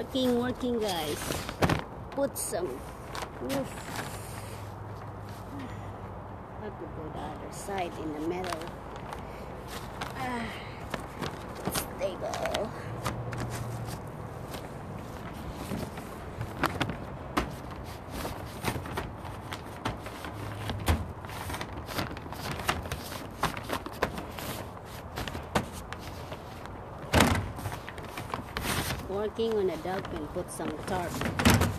Working, working guys. Put some roof. Have to go the other side in the middle. Ah, On a duck and put some tarp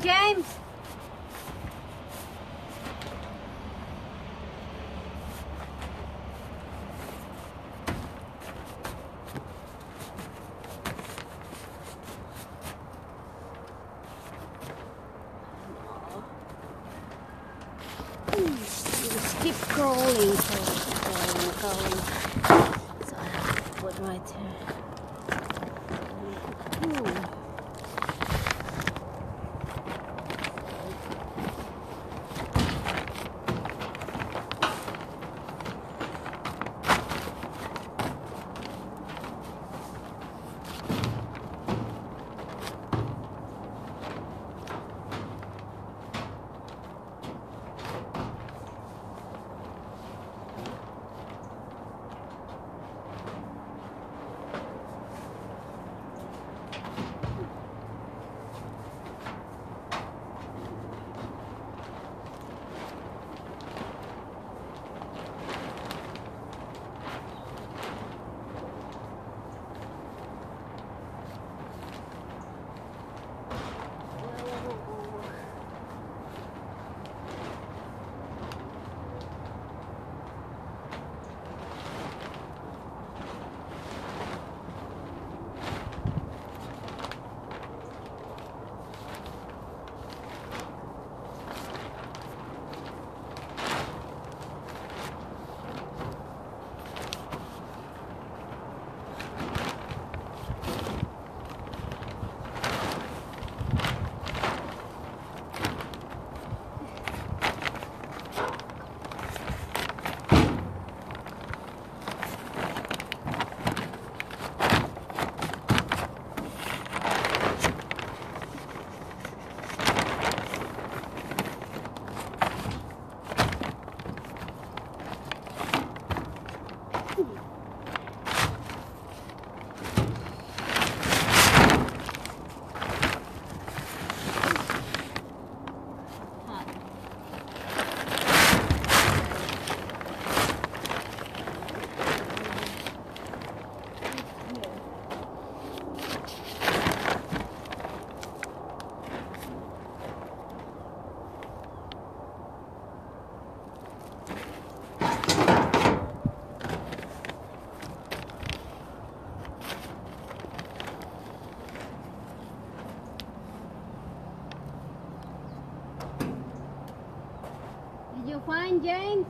James? Find Jane?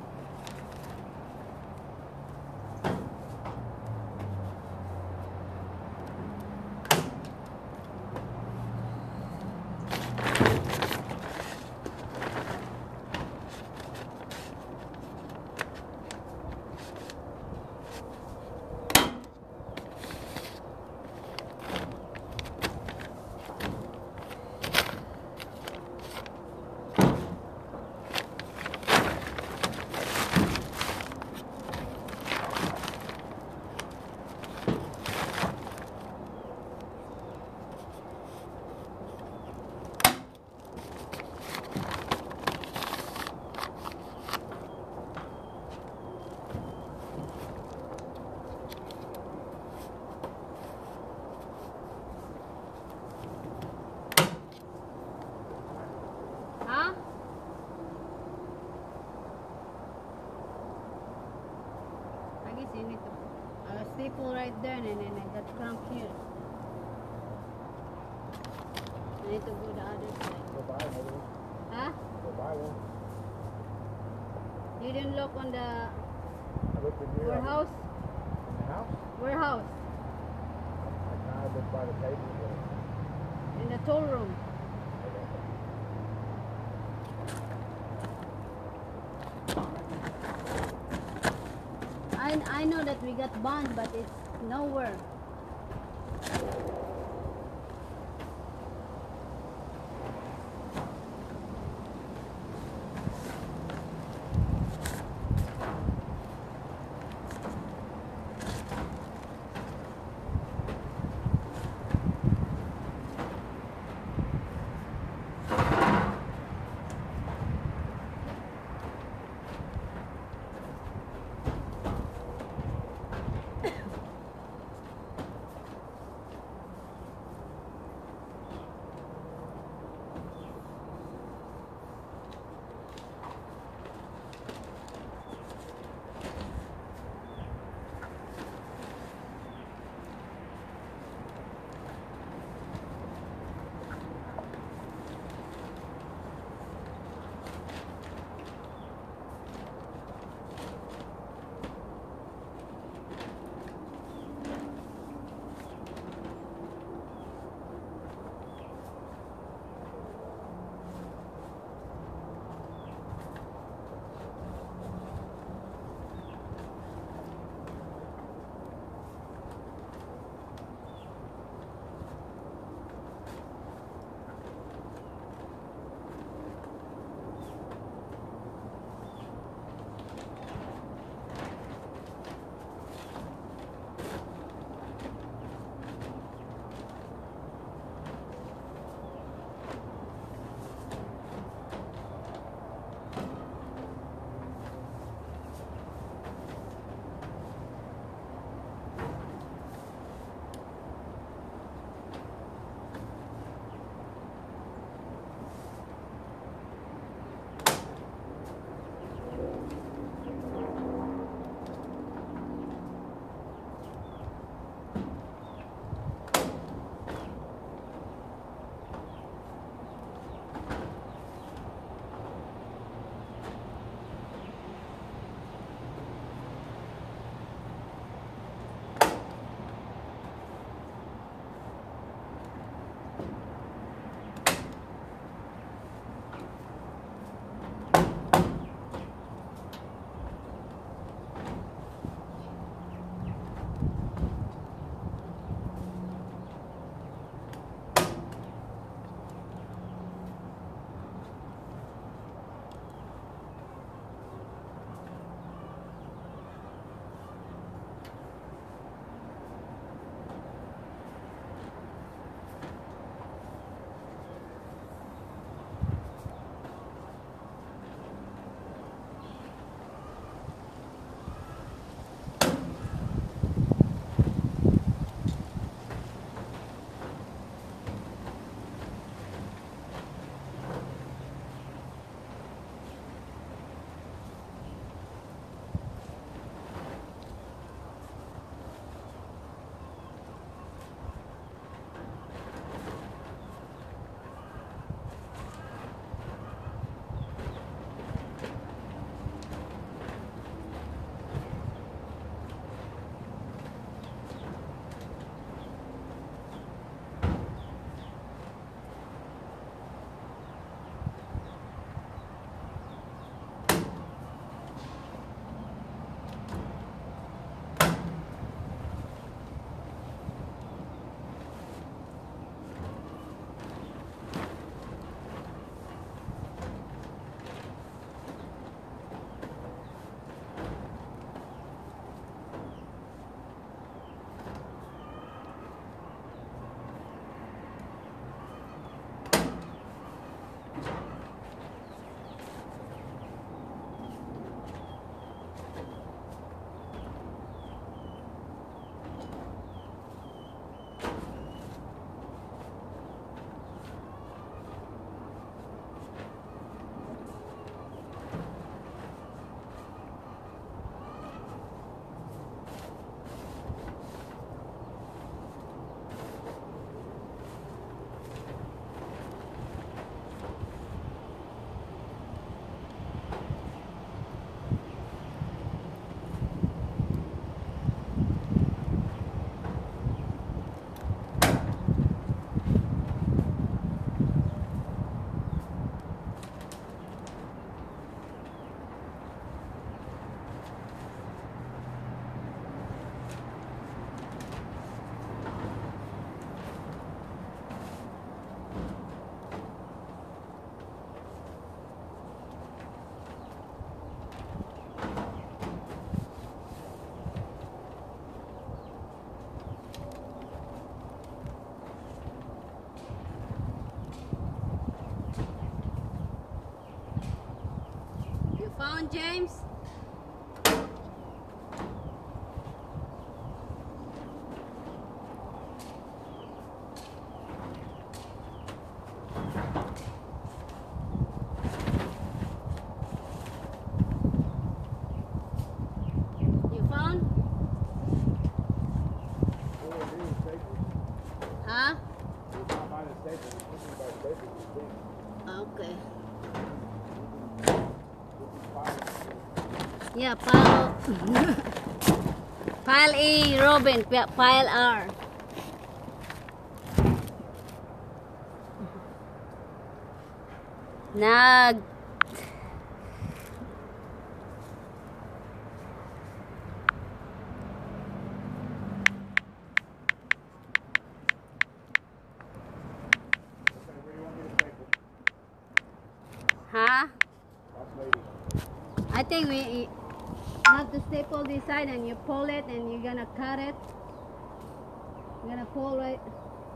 Huh? I guess you need to uh, right there and then I got cramp here. I need to go the other side. Go buy one. Huh? Go buy one. You didn't look on the I looked in here. warehouse? In the house? Warehouse. I kind of looked by the table. But In the tool room. I, know that we got bond, but it's nowhere. James? You found? All we do is staples. Huh? It's not by the staples. It's looking by staples. It's big. Okay. This is fine. Yeah, pile. pile E, Robin. pa- Pile R. Nag. Okay, where do you want me to staple? Huh? Boss lady. I think we have to staple this side and you pull it and you're gonna cut it. You're gonna pull right.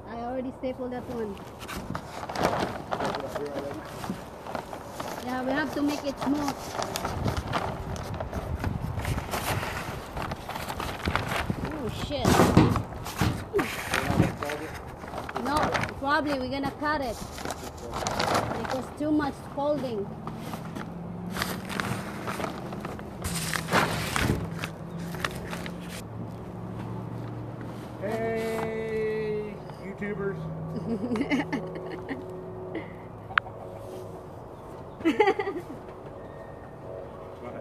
I already stapled that one. Yeah, we have to make it smooth. Oh shit. Not? No, probably we're gonna cut it because too much folding. Hey, YouTubers. What?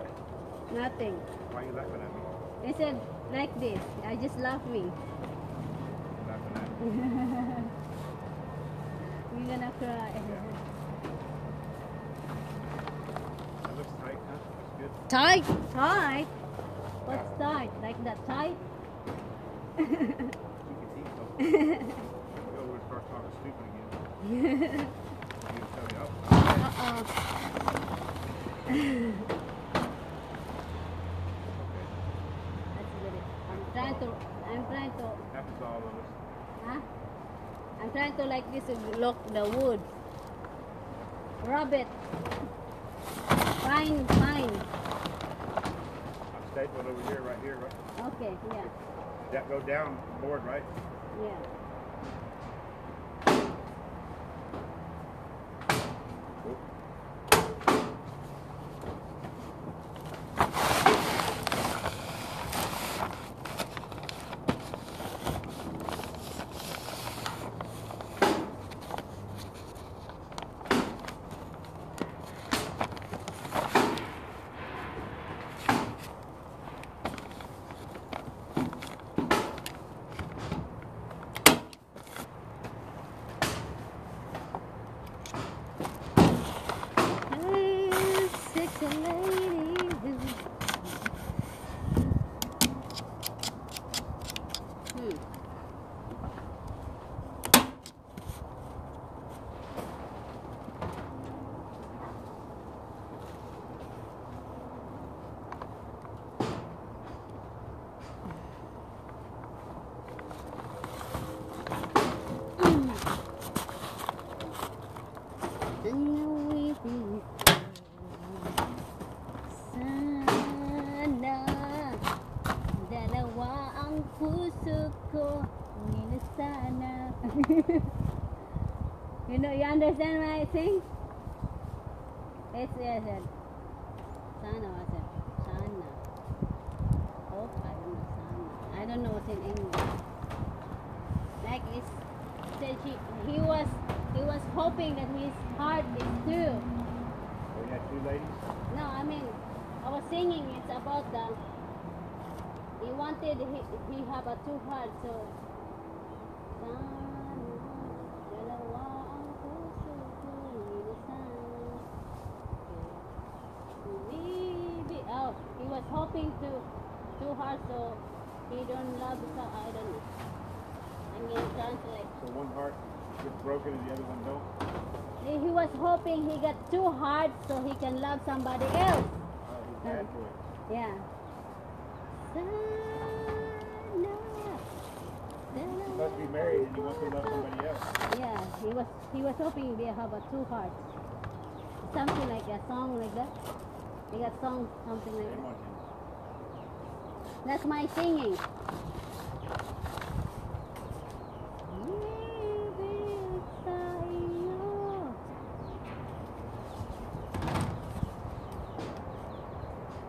Nothing. Why are you laughing at me? They said like this. I just laughing. Laughing at me. We're gonna cry. That looks tight, huh? That's good. Tight, tight. What's tight? Like that tight? You can eat though. Go over and start talking stupid again. You can tell me up. Uh-oh. Okay. That's good. I'm trying to. I'm trying to. Happens to all of us. Huh? I'm trying to like this to look the wood. Rub it. Fine, fine. I'm over here, right here, right? Okay, yeah, That go down board, right? yeah. Hey, sexy lady. Hmm. Sana dalawa ang puso ko Ngunit sana You know, you understand what I sing? Yes, yes, yes. Sana, what's it? Sana. Oh, I don't know, sana. I don't know what's in English. Like it's said he, he was he was hoping that his heart is true. You had two ladies? No, I mean, I was singing. It's about the. He wanted he he have a two heart, so. Sana, dalawa ang puso ko, minasan. Maybe, oh, he was hoping to so he don't love. So I don't know. I'm gonna translate. So one heart gets broken and the other one don't? He was hoping he got two hearts, so he can love somebody else. Uh, to. Yeah. He must be married and he wants to love somebody else. Yeah, he was he was hoping they have a two hearts. Something like a song like that. They got song something like that. That's my singing.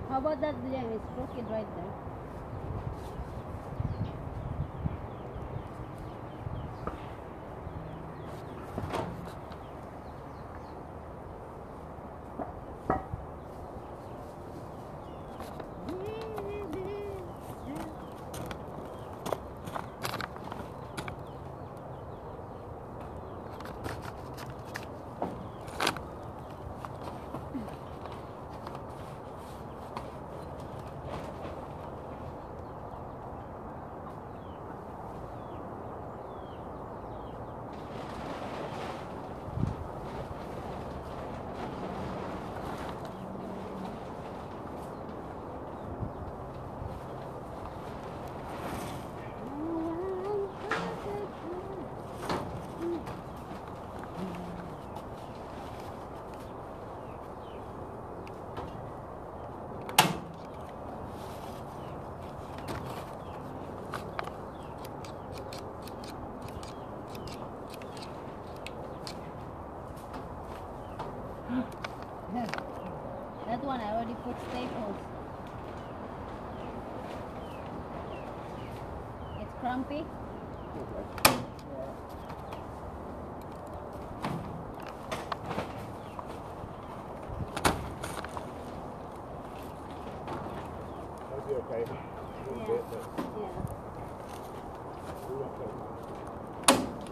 How about that jam? It's crooked right there. That one I already put staples. It's crumpy. That'll be okay. A little Yeah. bit, but Yeah. we won't play.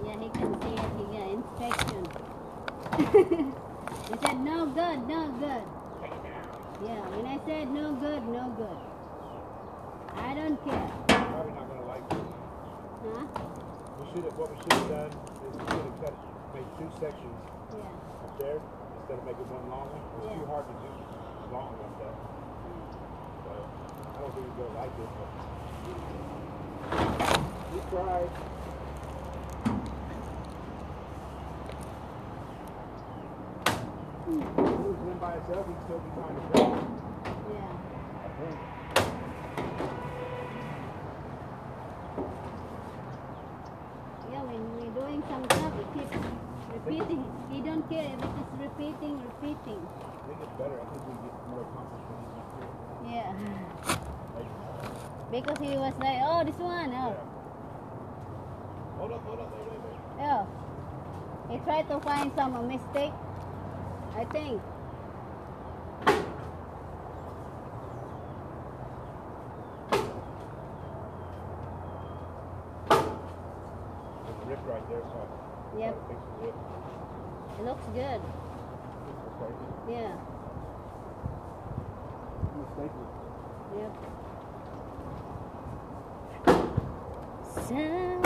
Yeah, he can see it. He got inspection. he said no good, no good. Yeah, when I said no good, no good. I don't care. Probably not gonna like it. Huh? We should have, what we should have done is we should have cut, made two sections Yeah. up there instead of making one long one. It's Yeah. too hard to do long like that. So I don't think we'll like it, but we tried. If it by itself, he'd still be kind of great. Yeah. I think. Yeah, when we're doing some stuff, he keeps repeating. He don't care if it is repeating, repeating. I think it's better. I think we get more accomplished when he's not here. Yeah. Like, Because he was like, oh, this one, oh. yeah. oh. Hold up, hold up, wait, wait, wait. Oh. He tried to find some mistake. I think. Right there, so I Yep. gotta fix the rip. It looks good. Yeah. Yep. Sana.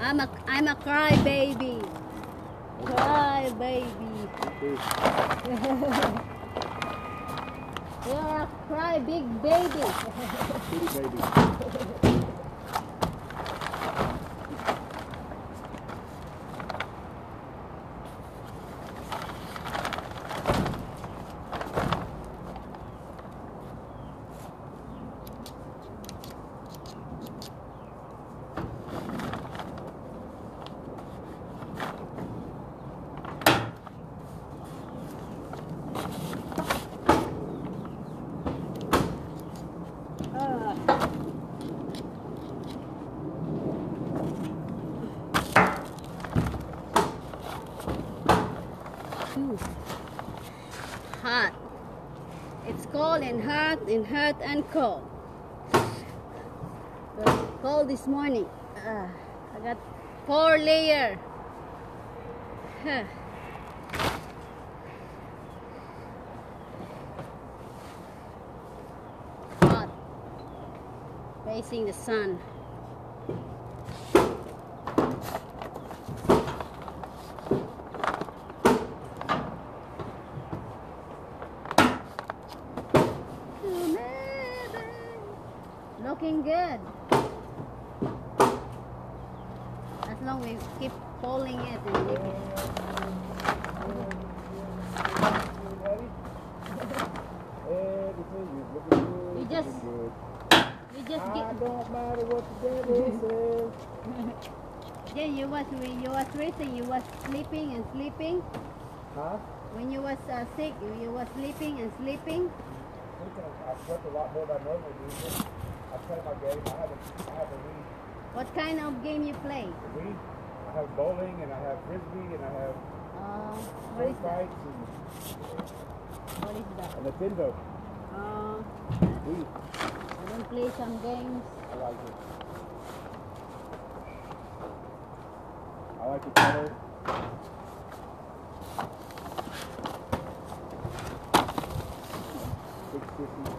I'm a I'm a cry baby. Cry baby. You're a cry big baby. Baby. Ah. Ooh. Hot. It's cold and hot and cold. Well, cold this morning. Ah, I got four layer. Huh. Hot. Facing the sun. looking good. As long we keep pulling it and make it. Everything is looking good. You just- looking good. You just I get. don't matter what the devil says. Yeah, you was when you was racing, you was sleeping and sleeping. Huh? When you was uh, sick, you, you was sleeping and sleeping. I slept a lot more than do. I play my game. I have a, I have a Wii. What kind of game you play? Wii. I have bowling and I have frisbee and I have Uh, what is that? fights and What is that? a Nintendo. Uh, Wii. I don't play some games. I like it. Like the color. Big sissy.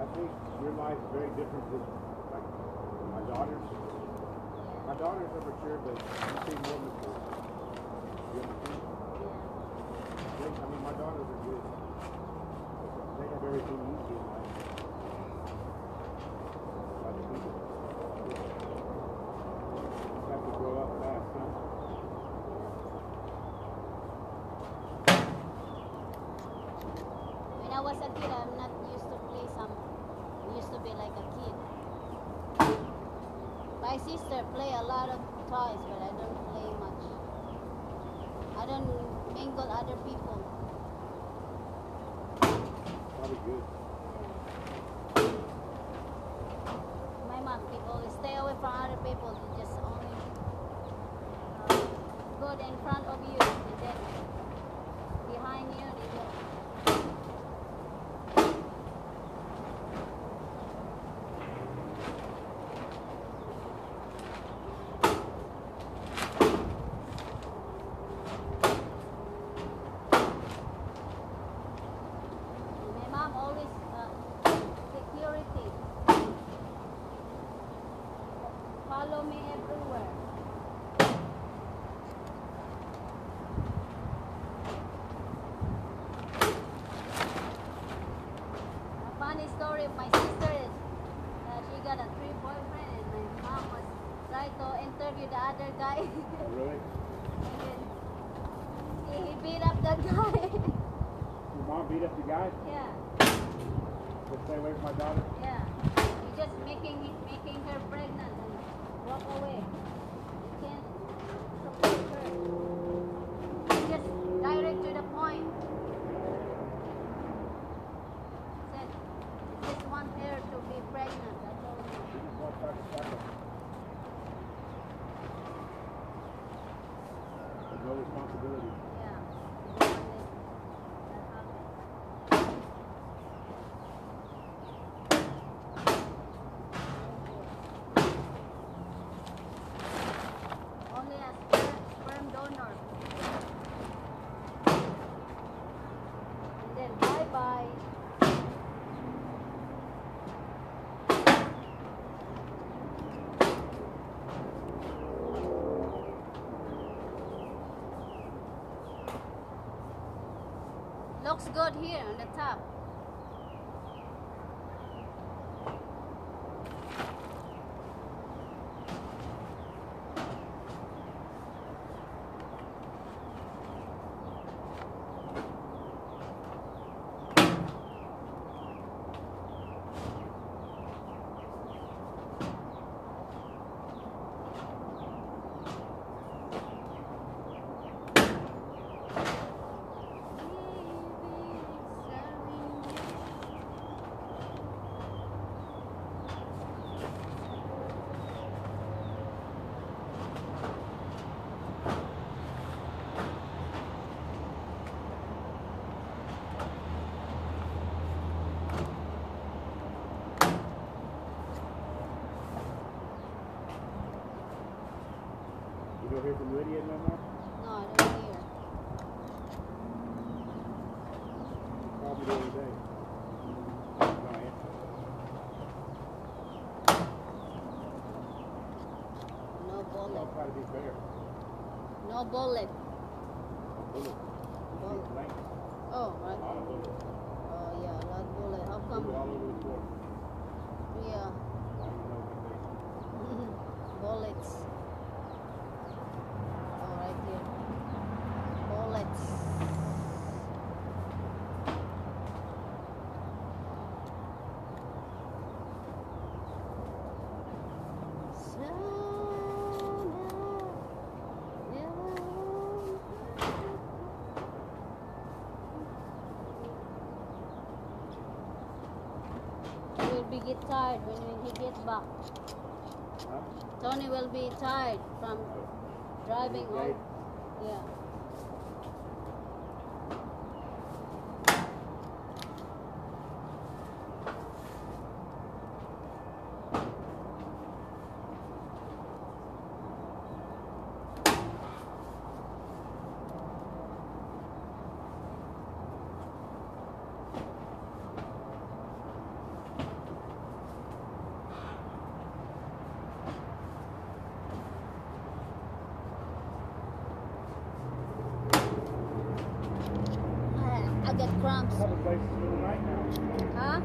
I think your life is like my daughter's. My daughters are mature, but you seem more mature. You understand? They, I mean, my daughters are good. They have everything you see in life. Other people. You have to grow up fast, huh? When I was a kid, I'm not used to play some. Used to be like a kid. My sister play a lot of toys, but I don't play much. I don't mingle other people. Probably good. My mom keep always stay away from other people. You just only uh, good in front of you, and then behind you they will. My mom always uh, security. Follow me everywhere. A funny story of my sister is uh, she got a three boyfriend and my mom was trying to interview the other guy Oh, really? and then he, he beat up the guy. Your mom beat up the guy? yeah, To stay away from my daughter? yeah. He just making making her pregnant and walk away. You can't support her. Just direct to the point. Said, just want her to be pregnant. That's all. She just wants back to cycle. With no responsibility. Yeah. They don't want it- that happen. Only a sperm, sperm donor. And then bye bye. Looks good here on the top. You don't hear from Lydia no more? No, I don't hear. Called me the other day. No answer. No I'll bullet. try to be fair. No bullet. Bullet. Bullet. Blank. Oh, oh A right. lot of. Oh, yeah, not bullet. How Bullet come? all over the floor. Yeah. Why do you know what they Bullets. Oh, right here. Bullets. He will be get tired when he get back. Huh? Tony will be tired from driving home. Yeah. I, I cramps. I have a place to spend the night now. Huh?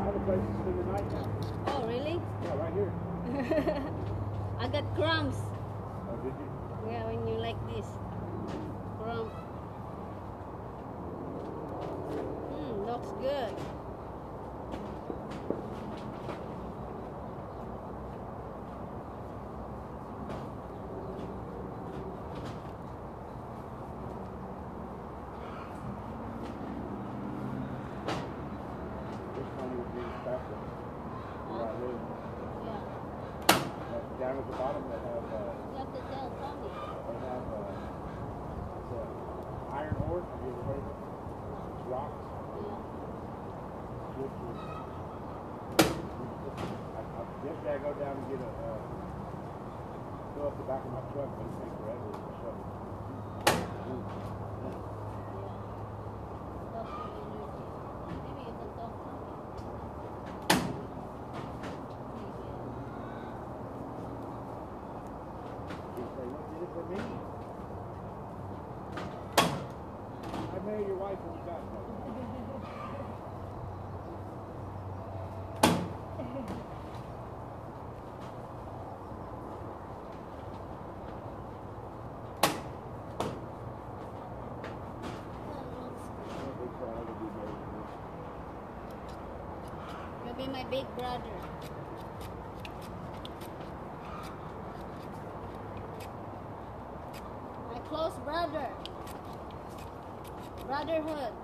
I have a place to spend the night now. Oh, really? Yeah, right here. I got cramps. Oh, did you? Yeah, when you like this. Cramp. Hmm, looks good. This one would be special. Where I live. Yeah. But down at the bottom, they have, uh, You have to tell Tony. they have, uh, it's a iron ore. Have you ever heard of it? It's rocks. Yeah. Which is, I, I, yesterday I go down and get a, uh, fill up the back of my truck, but it takes forever to shove it. Yeah. Talk to the energy. Maybe you can talk to me. You say, what did it for me? I married your wife when you got married. They try to be married to me. My big brother. My close brother. Brotherhood.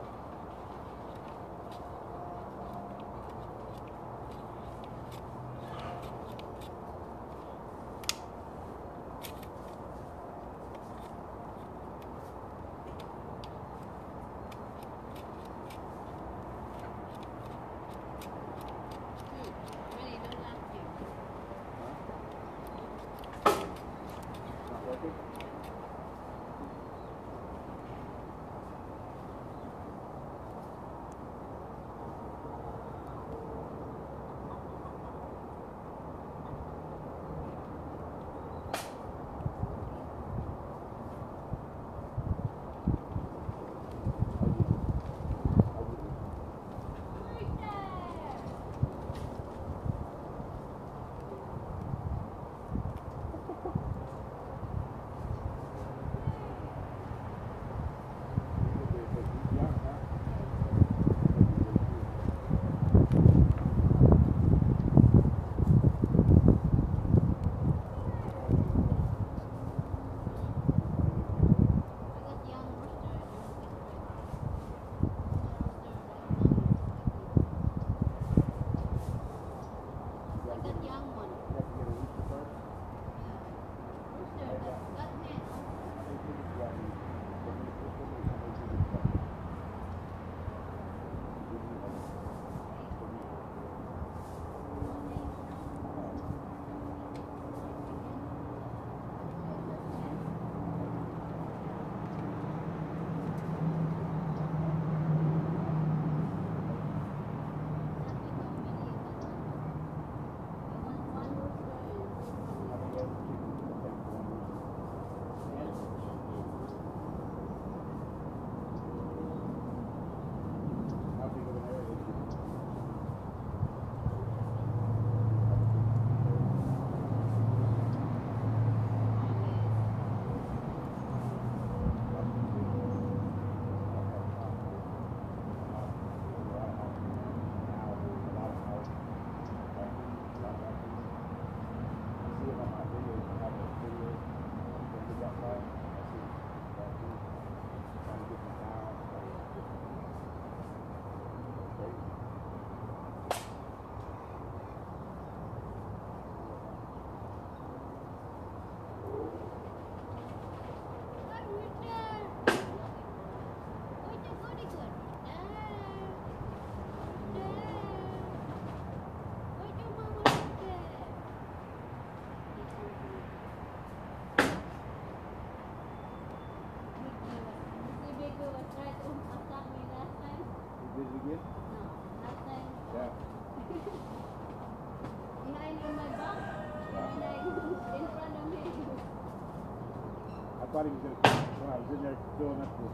sitting there filling up the.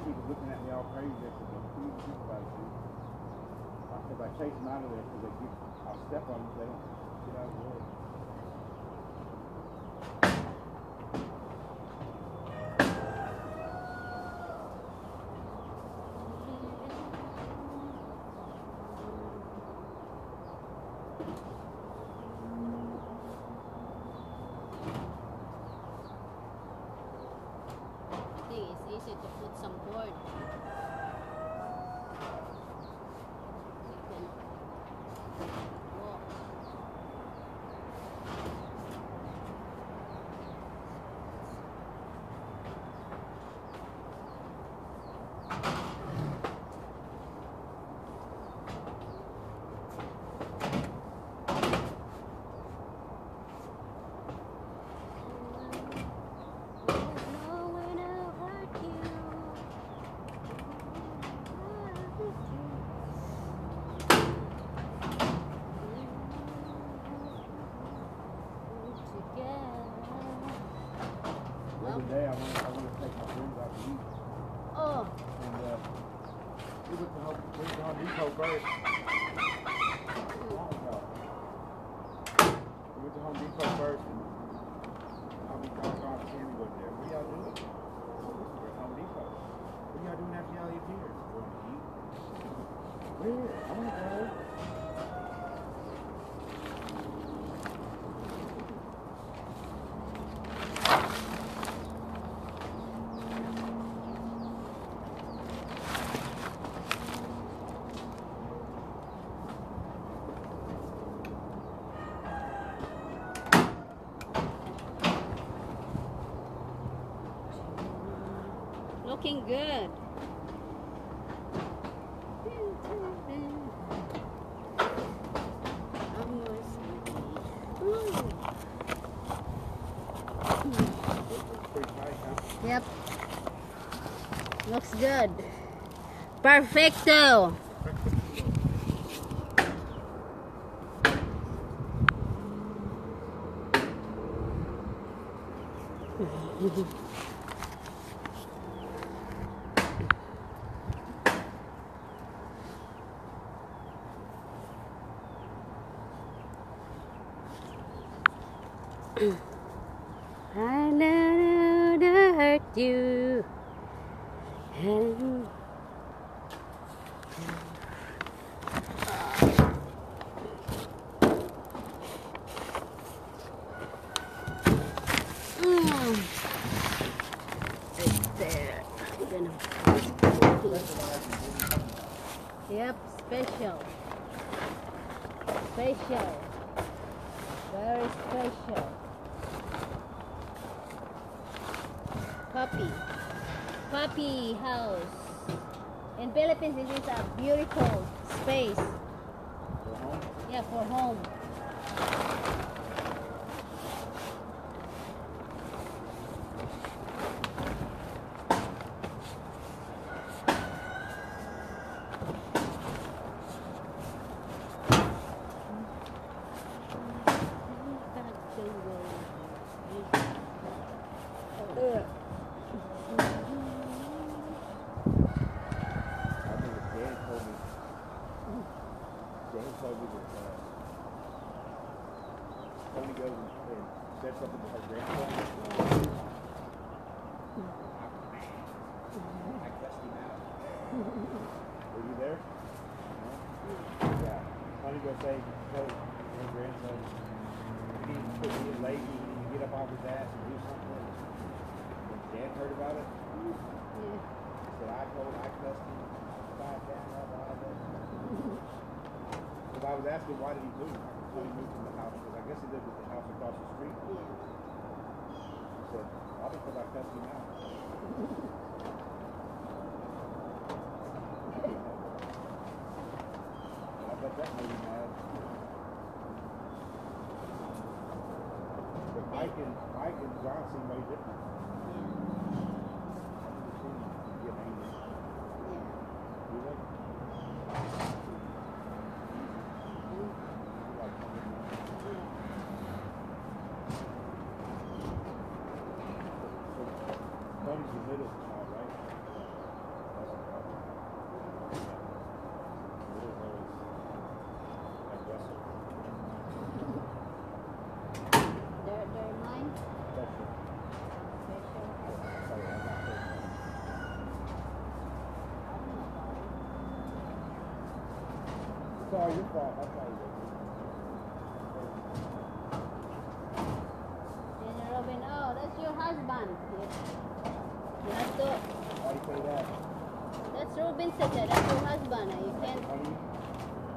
She looking at me all crazy. I said, "Don't think about it, dude?" I said, "By chasing out of there, because they get, I'll step on them. They don't advise you to put some board looking good. Yep. Looks good. Perfecto. puppy. Puppy house. In Philippines, this is a beautiful space. For yeah, for home. then why did he move? So he moved from the house, because I guess he lived at the house across the street. He said, I'll be for that custody now. I bet that made him mad. But Mike and, Mike and John seem way different. been said that's your husband. You can't.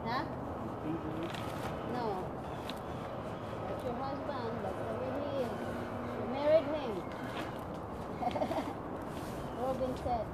Huh? No. That's your husband. That's the way he is. You married him. Robin said.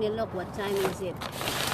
me look what time is it?